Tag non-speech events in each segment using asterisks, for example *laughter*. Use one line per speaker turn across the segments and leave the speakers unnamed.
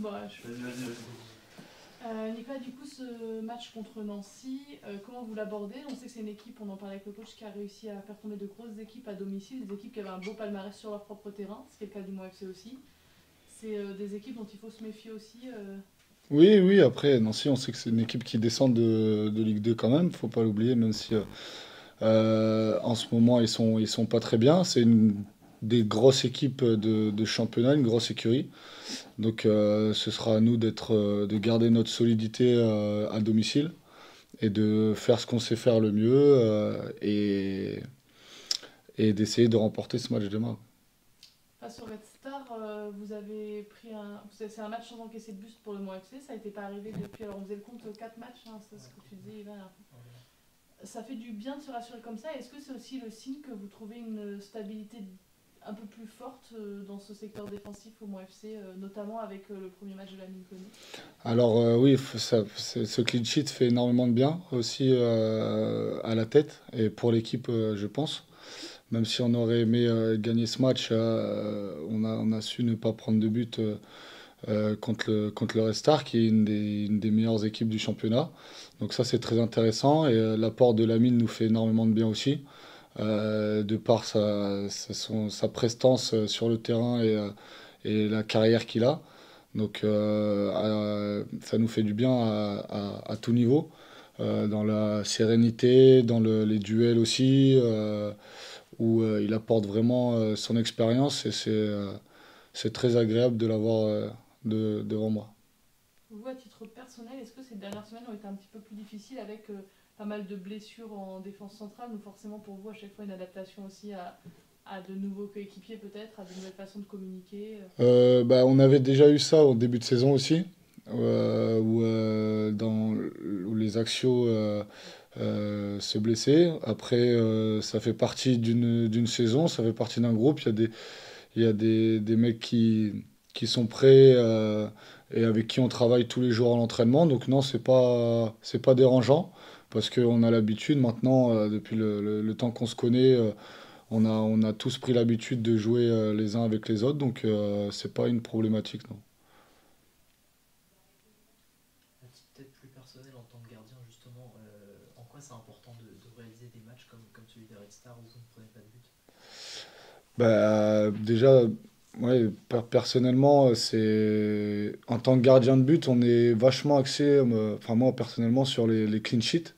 *laughs* Euh, Nicolas, du coup, ce match contre Nancy, euh, comment vous l'abordez? On sait que c'est une équipe, on en parlait avec le coach, qui a réussi à faire tomber de grosses équipes à domicile, des équipes qui avaient un beau palmarès sur leur propre terrain, ce qui est le cas du Mont FC aussi. C'est euh, des équipes dont il faut se méfier aussi
Oui, oui, après, Nancy, on sait que c'est une équipe qui descend de, Ligue 2 quand même, faut pas l'oublier, même si en ce moment ils sont, ils sont pas très bien. C'est une des grosses équipes de, championnat, une grosse écurie. Donc euh, ce sera à nous euh, de garder notre solidité euh, à domicile et de faire ce qu'on sait faire le mieux et, et d'essayer de remporter ce match demain.
Face au Red Star, vous avez pris un. C'est un match sans encaisser de but pour le Mont FC. Ça n'était pas arrivé depuis. Alors on faisait le compte 4 matchs, hein, c'est ce que tu disais, Ça fait du bien de se rassurer comme ça. Est-ce que c'est aussi le signe que vous trouvez une stabilité un peu plus forte euh, dans ce secteur défensif au Mont FC, euh, notamment avec euh, le premier match de la Mine
Alors oui, ce clean sheet fait énormément de bien aussi à la tête et pour l'équipe, je pense. Même si on aurait aimé gagner ce match, on, a, su ne pas prendre de but contre, le, contre le Restar, qui est une des, une des meilleures équipes du championnat. Donc ça, c'est très intéressant et l'apport de la mine nous fait énormément de bien aussi. Euh, de par sa, sa, prestance euh, sur le terrain et, euh, et la carrière qu'il a. Donc ça nous fait du bien à, tout niveau, dans la sérénité, dans le, les duels aussi, où il apporte vraiment son expérience et c'est très agréable de l'avoir de, devant moi.
Est-ce que ces dernières semaines ont été un petit peu plus difficiles avec pas mal de blessures en défense centrale, donc forcément pour vous à chaque fois une adaptation aussi à, de nouveaux coéquipiers peut-être, à de nouvelles façons de communiquer
euh, bah, On avait déjà eu ça au début de saison aussi, euh, où, euh, les axios se blessaient. Après, ça fait partie d'une saison, ça fait partie d'un groupe. Il y a des mecs qui, qui sont prêts et avec qui on travaille tous les jours à l'entraînement. Donc non, c'est pas, c'est pas dérangeant parce qu'on a l'habitude maintenant, euh, depuis le, temps qu'on se connaît, euh, on, a, on a tous pris l'habitude de jouer euh, les uns avec les autres, donc c'est pas une problématique, non.
peut-être plus personnel en tant que gardien, justement, en quoi c'est important de, réaliser des matchs comme, comme celui des Red Star où vous ne prenez pas de but?
Bah, Déjà, ouais, personnellement, c'est en tant que gardien de but, on est vachement axé, enfin moi personnellement, sur les, clean sheets.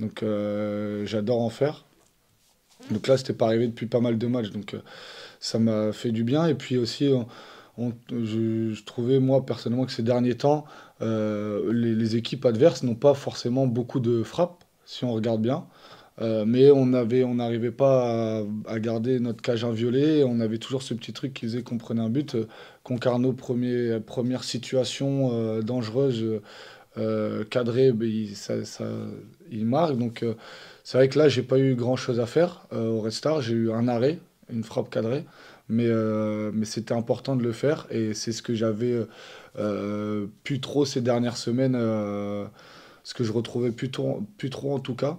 Donc euh, j'adore en faire. Donc là, c'était pas arrivé depuis pas mal de matchs, donc euh, ça m'a fait du bien. Et puis aussi, je, trouvais moi personnellement que ces derniers temps, euh, les, équipes adverses n'ont pas forcément beaucoup de frappes, si on regarde bien. Mais on avait, on n'arrivait pas à, garder notre cage inviolée. On avait toujours ce petit truc qui faisait qu'on prenait un but. Concarneau, premier, première situation dangereuse euh, cadré, ben, il, ça, il, marque. Donc euh, c'est vrai que là, j'ai pas eu grand chose à faire euh, au Red. J'ai eu un arrêt, une frappe cadrée. Mais, mais c'était important de le faire et c'est ce que j'avais plus trop ces dernières semaines, ce que je retrouvais plus trop, plus trop en tout cas.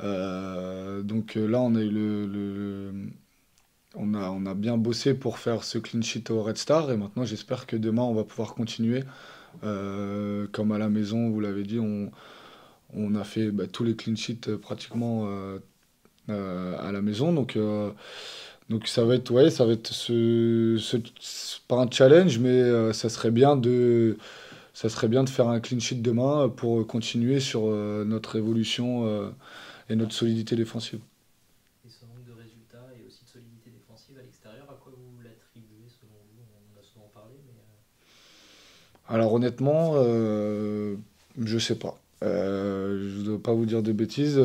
Euh, donc euh, là, on a eu le, on, a, bien bossé pour faire ce clean sheet au Red Star et maintenant j'espère que demain on va pouvoir continuer. comme à la maison, vous l'avez dit, on, on a fait bah, tous les clean sheets pratiquement à la maison. Donc donc ça va être, ouais, ça va être ce, pas un challenge, mais euh, ça serait bien de, ça serait bien de faire un clean sheet demain pour continuer sur euh, notre évolution euh, et notre solidité défensive.
Et ce manque de résultats et aussi de solidité défensive à l'extérieur, à quoi vous l'attribuez selon vous? On en a souvent parlé, mais.
Alors honnêtement, je sais pas. je ne dois pas vous dire de bêtises.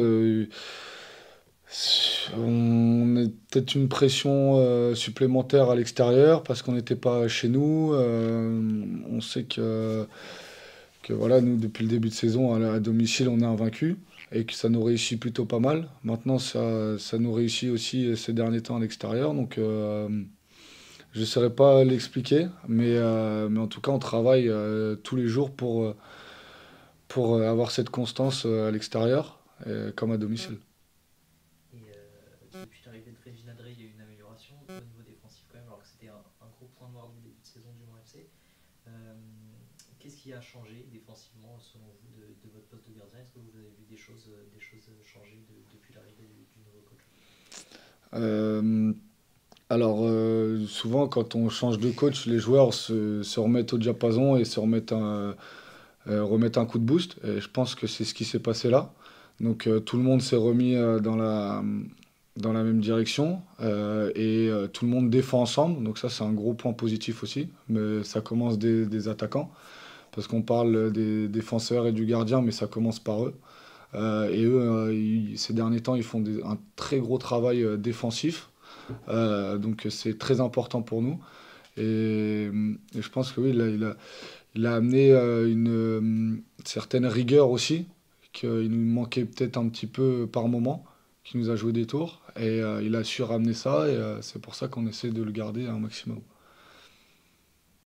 On a peut-être une pression euh, supplémentaire à l'extérieur parce qu'on n'était pas chez nous. Euh, on sait que, que voilà, nous, depuis le début de saison, à, domicile, on est invaincu et que ça nous réussit plutôt pas mal. Maintenant, ça, ça nous réussit aussi ces derniers temps à l'extérieur. Donc, euh, je ne saurais pas l'expliquer, mais, euh, mais en tout cas, on travaille euh, tous les jours pour, pour avoir cette constance à l'extérieur, comme à domicile.
Qui a changé défensivement selon vous de, votre poste de gardien? Est-ce que vous avez vu des choses, des choses changer depuis l'arrivée du, nouveau coach?
Euh, alors, euh, souvent, quand on change de coach, les joueurs se, remettent au diapason et se remettent un, euh, coup de boost. Et je pense que c'est ce qui s'est passé là. Donc, tout le monde s'est remis dans, la, dans même direction et tout le monde défend ensemble. Donc, ça, c'est un gros point positif aussi. Mais ça commence des, des attaquants parce qu'on parle des défenseurs et du gardien, mais ça commence par eux. Euh, et eux, euh, ces derniers temps, ils font un très gros travail euh, défensif. donc c'est très important pour nous. Et, je pense que oui, il a, a, amené une, certaine rigueur aussi, qu'il nous manquait peut-être un petit peu par moment, qui nous a joué des tours. Et il a su ramener ça, et c'est pour ça qu'on essaie de le garder un maximum.